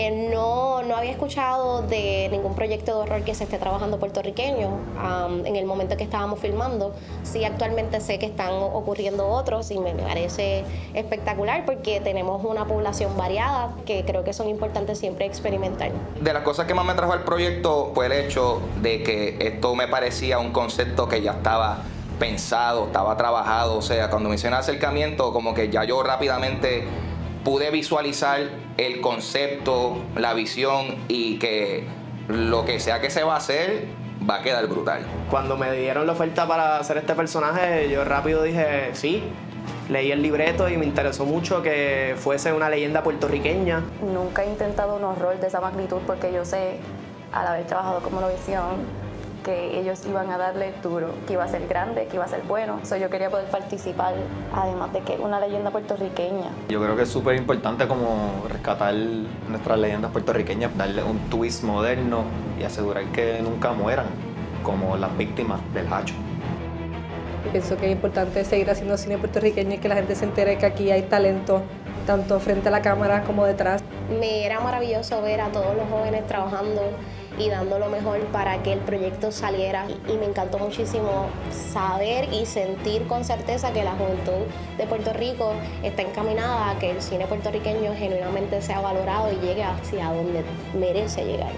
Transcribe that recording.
Eh, no, no había escuchado de ningún proyecto de horror que se esté trabajando puertorriqueño en el momento que estábamos filmando. Sí, actualmente sé que están ocurriendo otros y me parece espectacular porque tenemos una población variada que creo que son importantes siempre experimentar. De las cosas que más me trajo al proyecto fue el hecho de que esto me parecía un concepto que ya estaba pensado, estaba trabajado, o sea, cuando me hicieron acercamiento, como que ya yo rápidamente pude visualizar el concepto, la visión y que lo que sea que se va a hacer va a quedar brutal. Cuando me dieron la oferta para hacer este personaje, yo rápido dije sí. Leí el libreto y me interesó mucho que fuese una leyenda puertorriqueña. Nunca he intentado un horror de esa magnitud porque yo sé, al haber trabajado como visión, que ellos iban a darle duro, que iba a ser grande, que iba a ser bueno. So, yo quería poder participar, además de que una leyenda puertorriqueña. Yo creo que es súper importante como rescatar nuestras leyendas puertorriqueñas, darle un twist moderno y asegurar que nunca mueran como las víctimas del hacho. Pienso que es importante seguir haciendo cine puertorriqueño y que la gente se entere que aquí hay talento, tanto frente a la cámara como detrás. Me era maravilloso ver a todos los jóvenes trabajando y dando lo mejor para que el proyecto saliera. Y me encantó muchísimo saber y sentir con certeza que la juventud de Puerto Rico está encaminada a que el cine puertorriqueño genuinamente sea valorado y llegue hacia donde merece llegar.